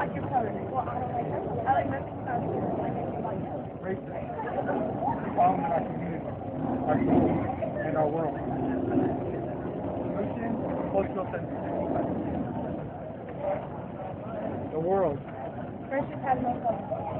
like your color. Well, I don't like that. I like nothing about you. I Like nothing about you. Racist. Problem in our community, our community, and our world. Pollution, cultural sensitivity. The world. Friendship has no color.